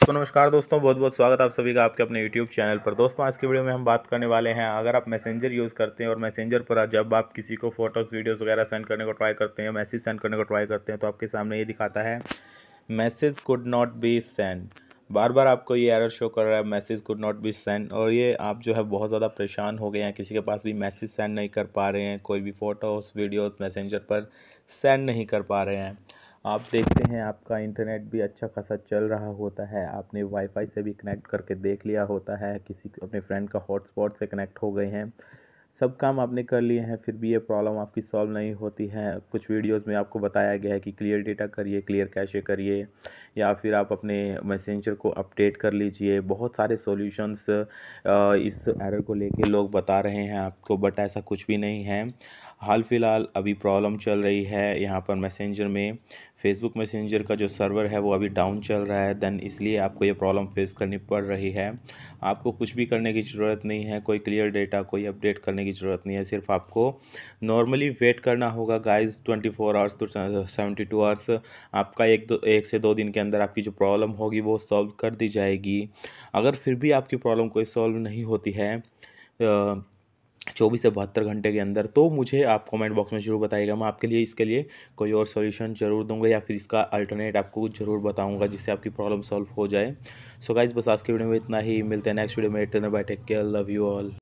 तो नमस्कार दोस्तों, बहुत बहुत स्वागत आप सभी का आपके अपने यूट्यूब चैनल पर। दोस्तों, आज की वीडियो में हम बात करने वाले हैं, अगर आप मैसेंजर यूज़ करते हैं और मैसेंजर पर जब आप किसी को फ़ोटोज़ वीडियोज़ वगैरह सेंड करने को ट्राई करते हैं मैसेज सेंड करने को ट्राई करते हैं तो आपके सामने ये दिखाता है message could not be send बार बार आपको ये एरर शो कर रहा है message could not be send और ये आप जो है बहुत ज़्यादा परेशान हो गए हैं, किसी के पास भी मैसेज सेंड नहीं कर पा रहे हैं, कोई भी फ़ोटोज़ वीडियोज़ मैसेंजर पर सेंड नहीं कर पा रहे हैं। आप देखते हैं आपका इंटरनेट भी अच्छा खासा चल रहा होता है। आपने वाईफाई से भी कनेक्ट करके देख लिया होता है। किसी अपने फ्रेंड का हॉटस्पॉट से कनेक्ट हो गए हैं। सब काम आपने कर लिए हैं, फिर भी ये प्रॉब्लम आपकी सॉल्व नहीं होती है। कुछ वीडियोस में आपको बताया गया है कि क्लियर डेटा करिए क्लियर कैशे करिए, या फिर आप अपने मैसेंजर को अपडेट कर लीजिए। बहुत सारे सॉल्यूशंस इस एरर को लेके लोग बता रहे हैं आपको बट ऐसा कुछ भी नहीं है। हाल फ़िलहाल अभी प्रॉब्लम चल रही है। यहाँ पर मैसेंजर में, फेसबुक मैसेंजर का जो सर्वर है वो अभी डाउन चल रहा है। देन इसलिए आपको ये प्रॉब्लम फेस करनी पड़ रही है। आपको कुछ भी करने की ज़रूरत नहीं है, कोई क्लियर डेटा, कोई अपडेट करने की ज़रूरत नहीं है। सिर्फ़ आपको नॉर्मली वेट करना होगा। गाइस, ट्वेंटी फोर आवर्स तो सेवेंटी टू आवर्स आपका एक दो, एक से दो दिन के अंदर आपकी जो प्रॉब्लम होगी वो सॉल्व कर दी जाएगी। अगर फिर भी आपकी प्रॉब्लम कोई सॉल्व नहीं होती है चौबीस से बहत्तर घंटे के अंदर तो मुझे आप कमेंट बॉक्स में ज़रूर बताइएगा। मैं आपके लिए इसके लिए कोई और सोल्यूशन ज़रूर दूँगा या फिर इसका अल्टरनेट आपको ज़रूर बताऊँगा जिससे आपकी प्रॉब्लम सॉल्व हो जाए। सो गाइज़ बस आज के वीडियो में इतना ही। मिलते हैं नेक्स्ट वीडियो में। Then bye take care love you all